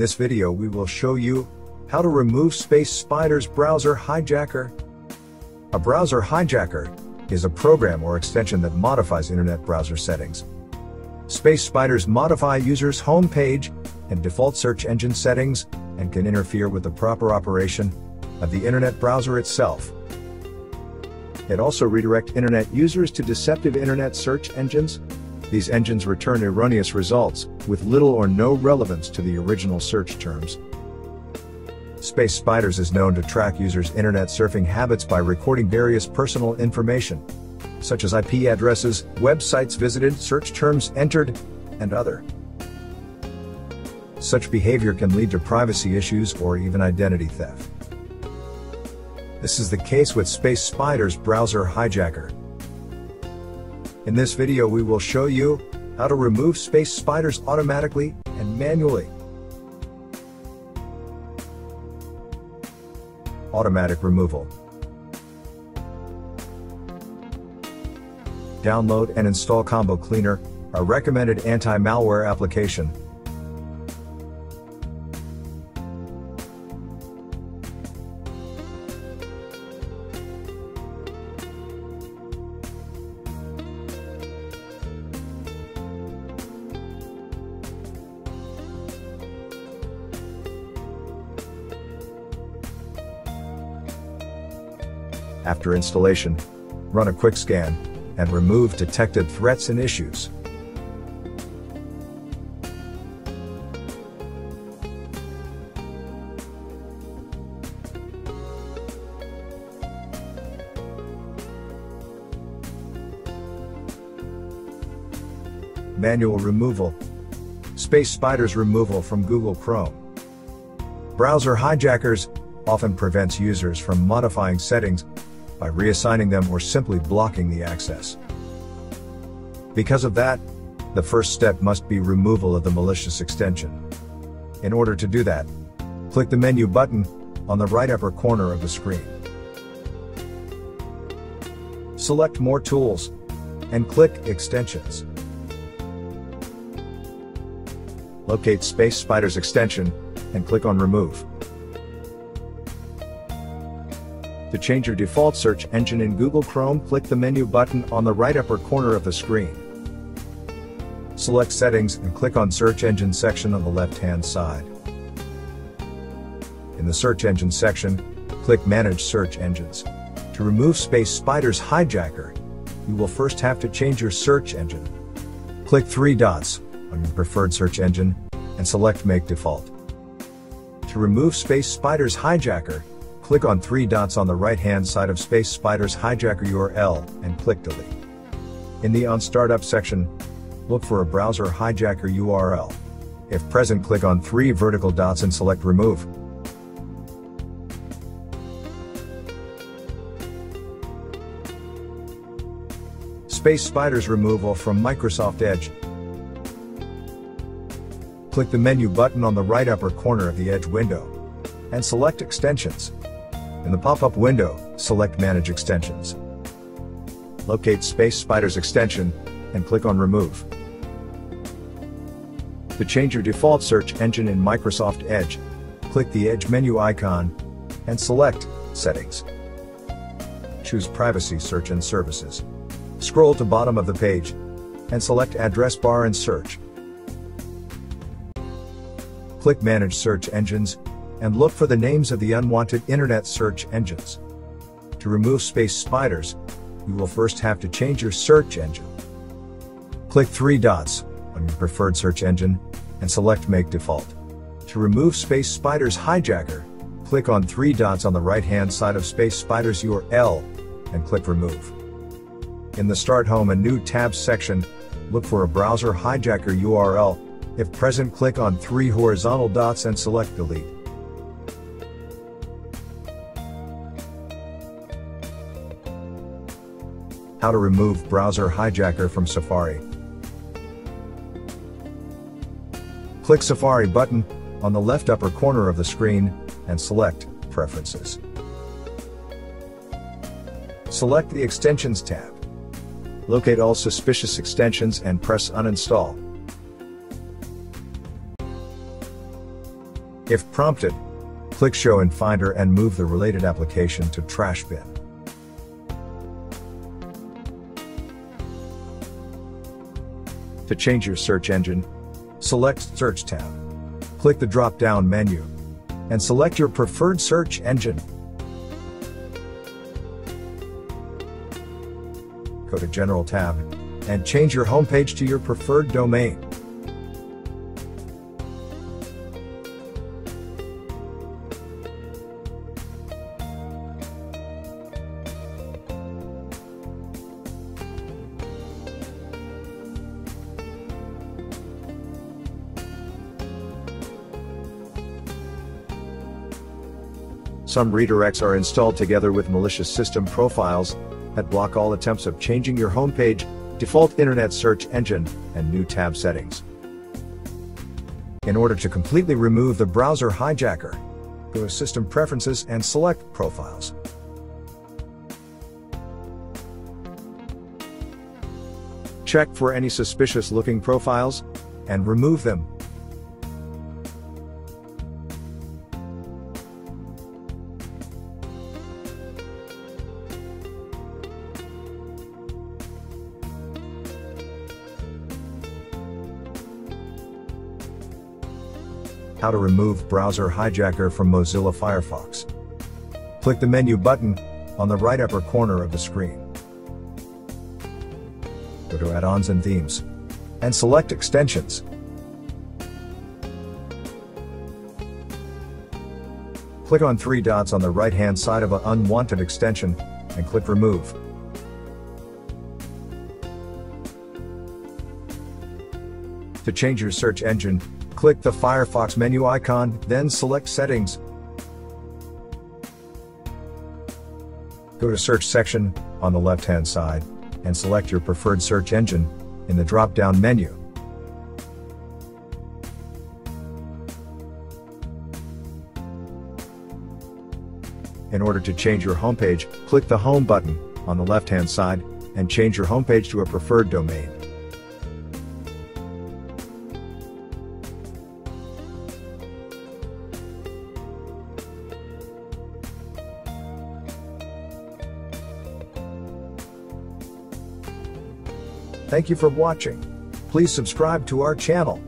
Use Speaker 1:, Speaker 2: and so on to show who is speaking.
Speaker 1: this video we will show you how to remove Space Spiders browser hijacker. A browser hijacker is a program or extension that modifies internet browser settings. Space Spiders modify users' home page and default search engine settings and can interfere with the proper operation of the internet browser itself. It also redirect internet users to deceptive internet search engines. These engines return erroneous results with little or no relevance to the original search terms. Space Spiders is known to track users' internet surfing habits by recording various personal information, such as IP addresses, websites visited, search terms entered, and other. Such behavior can lead to privacy issues or even identity theft. This is the case with Space Spiders browser hijacker. In this video we will show you how to remove Space Spiders automatically and manually. Automatic removal. Download and install Combo Cleaner, a recommended anti-malware application After installation, run a quick scan and remove detected threats and issues. Manual removal. Space Spiders removal from Google Chrome. Browser hijackers often prevents users from modifying settings by reassigning them or simply blocking the access. Because of that, the first step must be removal of the malicious extension. In order to do that, click the menu button on the right upper corner of the screen. Select More Tools and click Extensions. Locate Space Spiders extension and click on Remove. To change your default search engine in Google Chrome, click the menu button on the right upper corner of the screen. Select Settings and click on Search Engine section on the left-hand side. In the Search Engine section, click Manage Search Engines. To remove Space Spiders hijacker, you will first have to change your search engine. Click three dots on your preferred search engine and select Make Default. To remove Space Spiders hijacker, Click on three dots on the right-hand side of Space Spiders hijacker URL and click Delete. In the On Startup section, look for a browser hijacker URL. If present, click on three vertical dots and select Remove. Space Spiders removal from Microsoft Edge. Click the menu button on the right upper corner of the Edge window and select Extensions. In the pop-up window, select Manage Extensions. Locate Space Spiders extension, and click on Remove. To change your default search engine in Microsoft Edge, click the Edge menu icon, and select Settings. Choose Privacy Search and Services. Scroll to bottom of the page, and select Address Bar and Search. Click Manage Search Engines, and look for the names of the unwanted internet search engines. To remove space spiders, you will first have to change your search engine. Click three dots on your preferred search engine and select Make Default. To remove Space Spiders hijacker, click on three dots on the right-hand side of Space Spiders URL and click Remove. In the Start Home and New Tabs section, look for a browser hijacker URL. If present, click on three horizontal dots and select Delete. How to remove browser hijacker from Safari. Click Safari button on the left upper corner of the screen and select Preferences. Select the Extensions tab. Locate all suspicious extensions and press Uninstall. If prompted, click Show in Finder and move the related application to Trash Bin. To change your search engine, select Search tab. Click the drop-down menu and select your preferred search engine. Go to General tab and change your homepage to your preferred domain. Some redirects are installed together with malicious system profiles that block all attempts of changing your homepage, default internet search engine, and new tab settings. In order to completely remove the browser hijacker, go to System Preferences and select Profiles. Check for any suspicious looking profiles and remove them. How to remove browser hijacker from Mozilla Firefox. Click the menu button on the right upper corner of the screen. Go to Add-ons and Themes and select Extensions. Click on three dots on the right-hand side of an unwanted extension and click Remove. To change your search engine, Click the Firefox menu icon, then select Settings. Go to Search section on the left-hand side and select your preferred search engine in the drop-down menu. In order to change your homepage, click the Home button on the left-hand side and change your homepage to a preferred domain. Thank you for watching. Please subscribe to our channel.